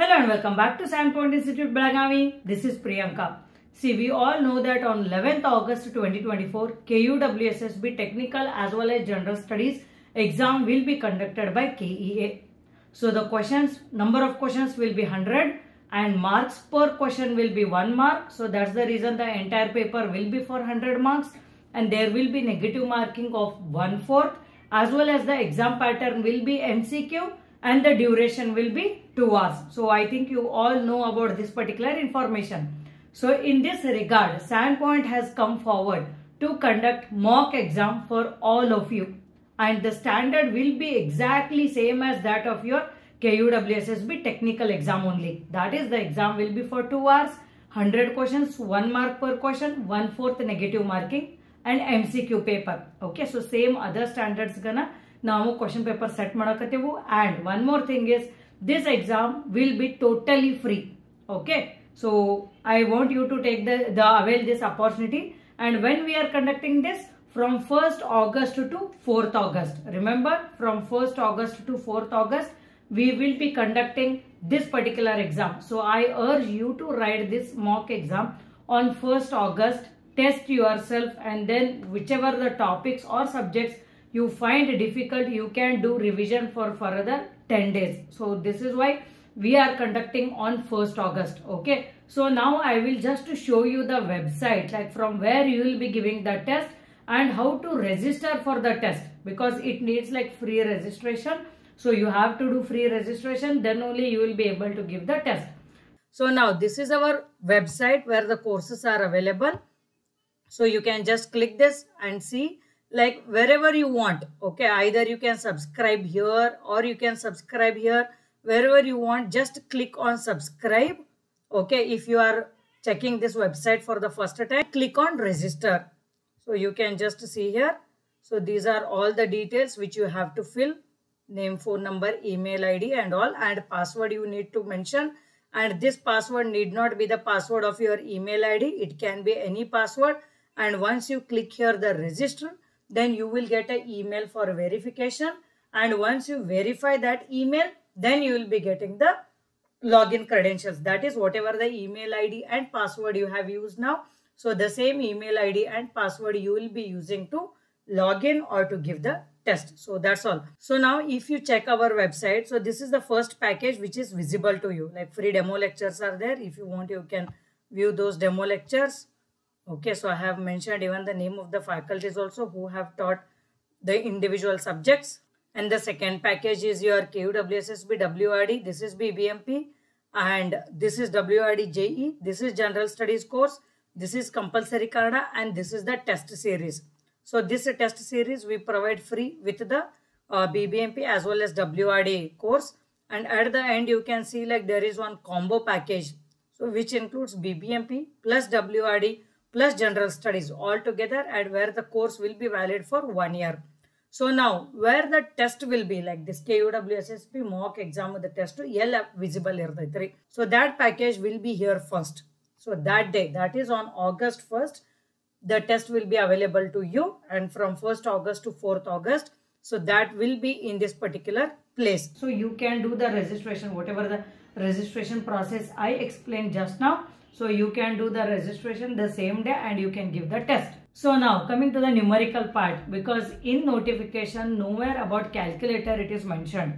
Hello and welcome back to SANPoint Institute Belagavi. This is Priyanka. See, we all know that on 11th August 2024, KUWSSB Technical as well as General Studies exam will be conducted by KEA. So the questions, number of questions will be 100 and marks per question will be 1 mark. So that's the reason the entire paper will be for 100 marks and there will be negative marking of 1 fourth as well as the exam pattern will be MCQ and the duration will be 2 hours. So I think you all know about this particular information. So in this regard, SANPoint has come forward to conduct mock exam for all of you and the standard will be exactly same as that of your KUWSSB technical exam only. That is the exam will be for 2 hours, 100 questions, 1 mark per question, 1 fourth negative marking and MCQ paper. Okay, so same other standards gonna ನಾವು question paper set ಮಾಡಕತ್ತೇವು and one more thing is this exam will be totally free okay so I want you to take the the avail this opportunity and when we are conducting this from 1st August to 4th August. Remember from 1st August to 4th August we will be conducting this particular exam. So I urge you to write this mock exam on 1st August. Test yourself and then whichever the topics or subjects you find difficult you can do revision for further 10 days. So this is why we are conducting on 1st august okay? So now i will just show you the website like from where you will be giving the test and how to register for the test because it needs like free registration. So you have to do free registration then only you will be able to give the test. So now this is our website where the courses are available. So you can just click this and see like wherever you want okay? Either you can subscribe here or you can subscribe here. Wherever you want just click on subscribe okay? If you are checking this website for the first time click on register. So you can just see here. So these are all the details which you have to fill. Name phone number email id and all and password you need to mention. And this password need not be the password of your email id it can be any password. And once you click here the register then you will get an email for verification. And once you verify that email then you will be getting the login credentials. That is whatever the email id and password you have used now. So the same email id and password you will be using to log in or to give the test. So that's all. So now if you check our website so this is the first package which is visible to you. Like free demo lectures are there. If you want you can view those demo lectures Okay, so I have mentioned even the name of the faculties also who have taught the individual subjects. And the second package is your KUWSSB WRD. This is BBMP and this is WRD JE. This is General Studies course. This is compulsory Kannada and this is the test series. So this test series we provide free with the uh, BBMP as well as WRD course. And at the end you can see like there is one combo package. So which includes BBMP plus WRD plus general studies all together, and where the course will be valid for one year. So now where the test will be like this KUWSSB mock exam the test to yellow visible here. So that package will be here first. So that day that is on August 1st the test will be available to you and from 1st August to 4th August. So that will be in this particular place. So you can do the registration whatever the registration process I explained just now so you can do the registration the same day and you can give the test. So now coming to the numerical part because in notification nowhere about calculator it is mentioned.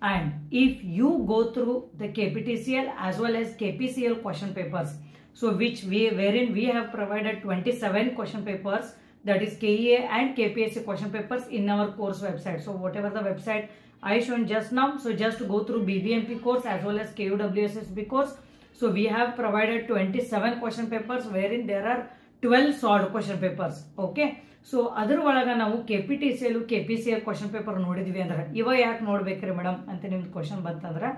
And if you go through the KPTCL as well as KPCL question papers, so which we wherein we have provided 27 question papers that is KEA and KPSC question papers in our course website. So whatever the website I shown just now, so just go through BBMP course as well as KUWSSB course. So, we have provided 27 question papers wherein there are 12 solved question papers. Okay. So ಅದ್ರ ಒಳಗ ನಾವು K P T C L K P C L question paper ನೋಡಿದ್ವಿ ಅಂದ್ರೆ ಇವ ಯಾಕೆ ನೋಡ್ಬೇಕ್ರಿ madam ಅಂತ ನಿಮ್ದು question ಬಂತಂದ್ರೆ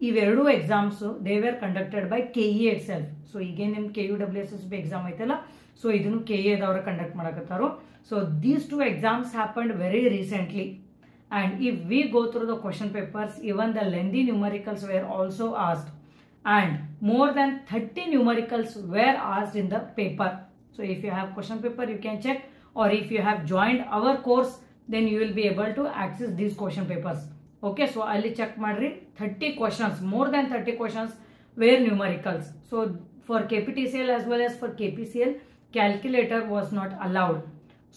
ಇವೆರಡೂ exams they were conducted by K E itself so ಈಗೇನು ನಿಮ್ K U W S S B exam ಐತಲ್ಲ ಸೊ ಇದನ್ನು ಕೆ ಎ ಎದವ್ರ conduct ಮಾಡಕತ್ತಾರು so these two exams happened very recently and if we go through the question papers even the lengthy numericals were also asked and more than 30 numericals were asked in the paper so if you have question paper you can check or if you have joined our course then you will be able to access these question papers okay so ಅಲ್ಲಿ check ಮಾಡ್ರಿ thirty questions more than thirty questions wear numericals so for K P T C L as well as for K P C L calculator was not allowed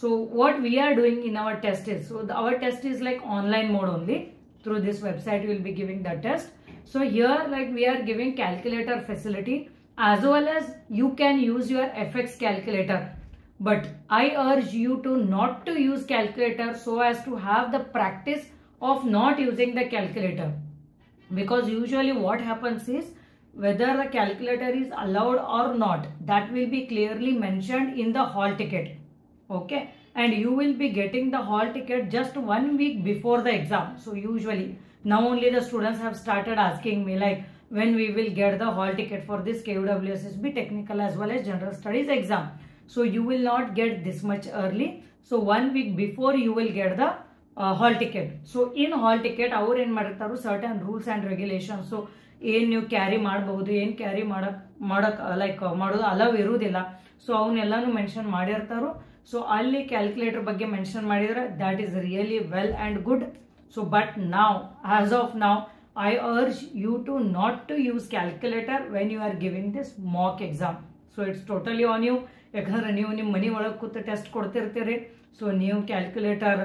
so what we are doing in our test is so the, our test is like online mode only through this website we will be giving the test so here like we are giving calculator facility as well as you can use your fx calculator. But i urge you to not to use calculator so as to have the practice of not using the calculator. Because usually what happens is whether the calculator is allowed or not that will be clearly mentioned in the hall ticket. Okay? And you will be getting the hall ticket just one week before the exam. So usually now only the students have started asking me like when we will get the hall ticket for this KUWSSB technical as well as general studies exam so you will not get this much early so one week before you will get the uh, hall ticket so in hall ticket ಅವ್ರು ಏನ್ ಮಾಡಿರ್ತಾರೋ certain rules regulations. So in you ನೀವು carry ಮಾಡಬಹುದು carry carry ಮಾಡಕ್ ಮಾಡಕ್ like ಮಾಡೋದು allow So so ಅವನ್ನೆಲ್ಲಾನು mention ಮಾಡಿರ್ತಾರೋ so ಅಲ್ಲಿ ಕ್ಯಾಲ್ಕುಲೇಟರ್ ಬಗ್ಗೆ ಮೆನ್ಷನ್ ಮಾಡಿದ್ರೆ that is really well and good so but now as of now I urge you to not to use calculator when you are giving this mock exam so it's totally on you ಯಾಕಂದ್ರೆ ನೀವು ನಿಮ್ಮ ಮನೆ ಒಳಗೆ ಕೂತು test ಕೊಡ್ತಿರ್ತೀರಿ so ನೀವು calculator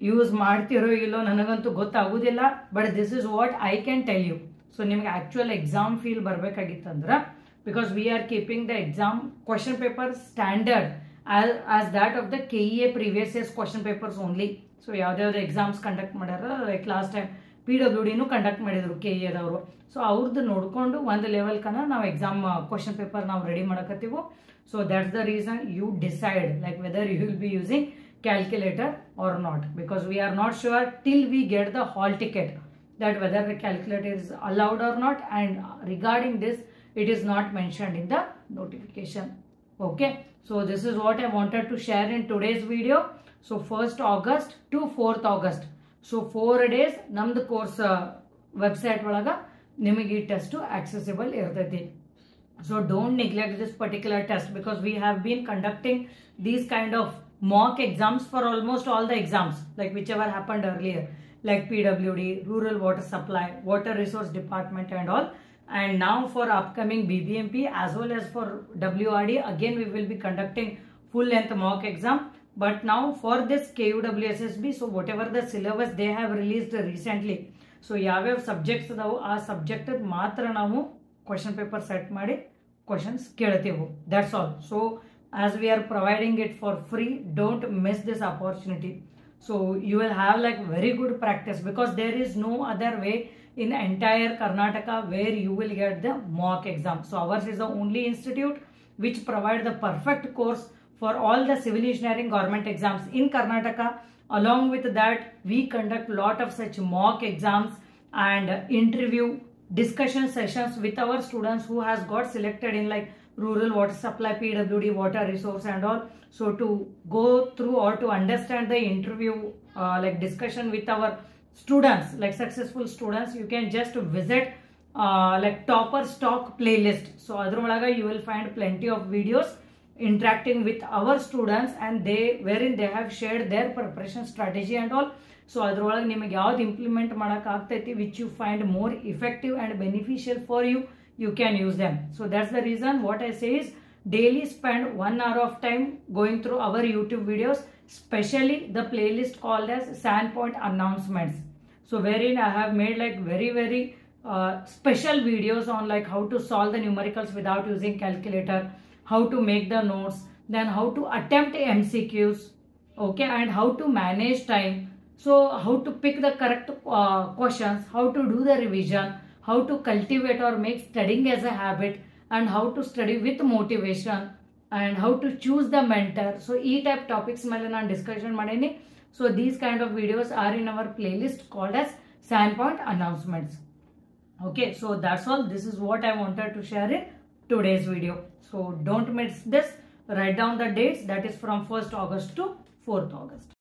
use ಮಾಡ್ತಿರೋ ಇಲ್ಲೋ ನನಗಂತೂ ಗೊತ್ತಾಗೋದಿಲ್ಲ but this is what I can tell you so ನಿಮ್ಗೆ actual exam feel ಬರಬೇಕಾಗಿತ್ತಂದ್ರೆ because we are keeping the exam question paper standard as that of the K E A previous years question papers only so ಯಾವ್ದಾವ್ದು exams conduct ಮಾಡ್ಯಾರ like last time P W ಡಿನೂ conduct ಮಾಡಿದ್ರು K E ಎದವರು so ಅವ್ರದ್ದು ನೋಡಿಕೊಂಡು ಒಂದು level ಕನ ನಾವು exam question paper ನಾವು ready ಮಾಡಕತ್ತೀವಿ so that's the reason you decide like whether you will be using calculator or not because we are not sure till we get the hall ticket that whether the calculator is allowed or not and regarding this it is not mentioned in the notification okay so this is what i wanted to share in today's video so 1st august to 4th august so 4 days ನಮ್ದು course website ಒಳಗ ನಿಮಗೆ ಈ test accessible ಇರ್ತೈತಿ so don't neglect this particular test because we have been conducting these kind of mock exams for almost all the exams like whichever happened earlier like pwd rural water supply water resource department and all and now for upcoming bbmp as well as for wrd again we will be conducting full length mock exam but now for this kuwssb so whatever the syllabus they have released recently so ಯಾವ್ಯಾವ subjects ಅದಾವು ಆ subject ಮಾತ್ರ ನಾವು question paper set ಮಾಡಿ questions ಕೇಳ್ತೇವೆ that's all so as we are providing it for free don't miss this opportunity so you will have like very good practice because there is no other way in entire Karnataka where you will get the Mach exam so hours is the only institute which provide the perfect course for all the civil engineering government exams in Karnataka. Along with that, we conduct lot of such mock exams and interview discussion sessions with our students who has got selected in like rural water supply, PWD, water resource and all. So to go through or to understand the interview uh, like discussion with our students, like successful students, you can just visit uh, like topper stock playlist. So other you will find plenty of videos interacting with our students and they wherein they have shared their preparation strategy and all. So adrolag nimage yavad implement madak aagtaiti which you find more effective and beneficial for you you can use them. So that's the reason what i say is daily spend 1 hour of time going through our youtube videos specially the playlist called as SANPoint announcements. So wherein i have made like very very uh, special videos on like how to solve the numericals without using calculator how to make the notes, then how to attempt MCQs, okay, and how to manage time. So how to pick the correct uh, questions, how to do the revision, how to cultivate or make studying as a habit, and how to study with motivation and how to choose the mentor so ಈ type topics ಮೇಲೆ ನಾನು discussion ಮಾಡೀನಿ so these kind of videos R in our play list called as San point announcements okay so that's all this is what i wanted to share in today's video. So don't miss this. Write down the dates. That is from 1st august to 4th august